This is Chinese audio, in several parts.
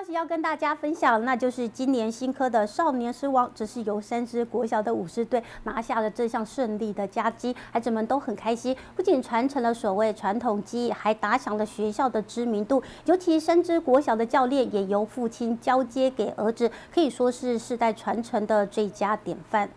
消息要跟大家分享，那就是今年新科的少年狮王，只是由三支国小的武士队拿下了这项胜利的佳绩，孩子们都很开心，不仅传承了所谓传统技艺，还打响了学校的知名度。尤其三支国小的教练也由父亲交接给儿子，可以说是世代传承的最佳典范。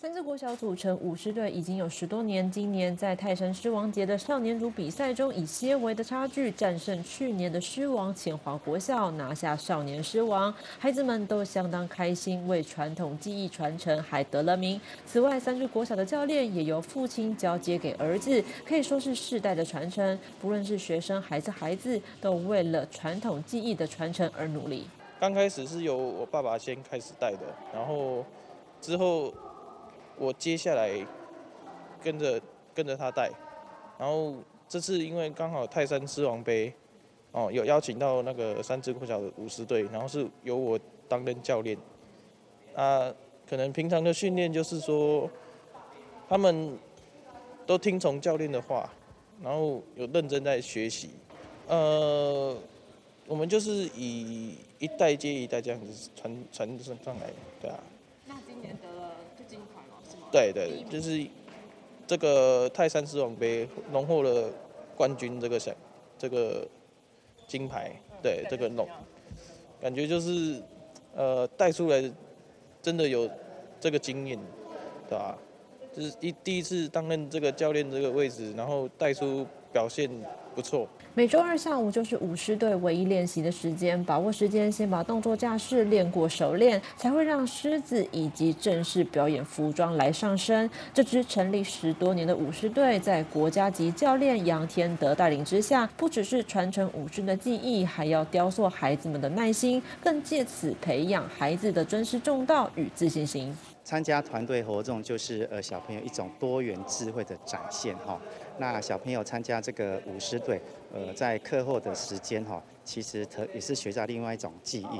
三支国小组成武狮队已经有十多年，今年在泰山狮王节的少年组比赛中，以些微的差距战胜去年的狮王前华国校，拿下少年狮王，孩子们都相当开心，为传统技艺传承还得了名。此外，三支国小的教练也由父亲交接给儿子，可以说是世代的传承。不论是学生还是孩子，都为了传统技艺的传承而努力。刚开始是由我爸爸先开始带的，然后之后。我接下来跟着跟着他带，然后这次因为刚好泰山狮王杯，哦，有邀请到那个三支国小的舞狮队，然后是由我担任教练。啊，可能平常的训练就是说，他们都听从教练的话，然后有认真在学习。呃，我们就是以一代接一代这样子传传承上来，对啊。那今年得了金牌。对对，就是这个泰山狮王杯荣获了冠军，这个奖，这个金牌，对这个弄，感觉就是呃带出来真的有这个经验，对吧？就是一第一次担任这个教练这个位置，然后带出表现不错。每周二下午就是舞狮队唯一练习的时间，把握时间，先把动作架势练过熟练，才会让狮子以及正式表演服装来上身。这支成立十多年的舞狮队，在国家级教练杨天德带领之下，不只是传承舞狮的技艺，还要雕塑孩子们的耐心，更借此培养孩子的尊师重道与自信心。参加团队活动就是呃小朋友一种多元智慧的展现哈。那小朋友参加这个舞狮队，呃，在课后的时间哈，其实他也是学到另外一种技艺，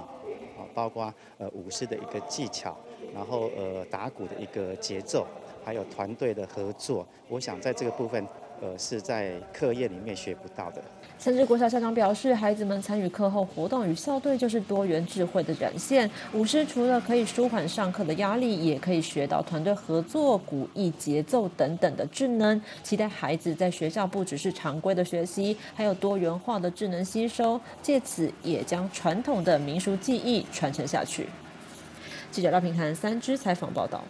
啊，包括呃舞狮的一个技巧，然后呃打鼓的一个节奏，还有团队的合作。我想在这个部分。呃，是在课业里面学不到的。三支国小校长表示，孩子们参与课后活动与校队，就是多元智慧的展现。舞狮除了可以舒缓上课的压力，也可以学到团队合作、鼓艺、节奏等等的智能。期待孩子在学校不只是常规的学习，还有多元化的智能吸收，借此也将传统的民俗技艺传承下去。记者廖平涵三支采访报道。